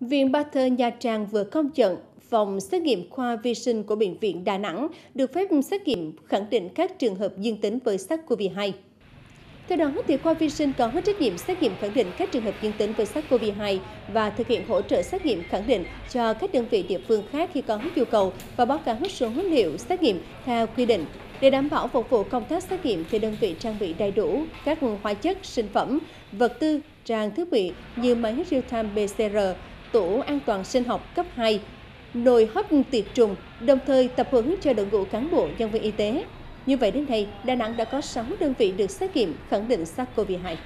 Viện Pasteur Nha Trang vừa công nhận phòng xét nghiệm khoa vi sinh của Bệnh viện Đà Nẵng được phép xét nghiệm khẳng định các trường hợp dương tính với SARS-CoV-2. Theo đó, thì khoa vi sinh có trách nhiệm xét nghiệm khẳng định các trường hợp dương tính với SARS-CoV-2 và thực hiện hỗ trợ xét nghiệm khẳng định cho các đơn vị địa phương khác khi có nhu cầu và báo cáo số liệu xét nghiệm theo quy định. Để đảm bảo phục vụ công tác xét nghiệm thì đơn vị trang bị đầy đủ các nguồn hóa chất, sinh phẩm, vật tư, trang thiết bị như máy real-time PCR, tủ an toàn sinh học cấp 2, nồi hấp tiệt trùng, đồng thời tập huấn cho đội ngũ cán bộ nhân viên y tế. Như vậy đến nay, Đà Nẵng đã có 6 đơn vị được xét nghiệm khẳng định SARS-CoV-2.